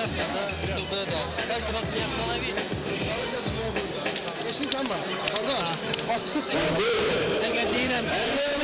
Ясно, да? Чтобы это, каждый раз не остановить. Yaşın What's the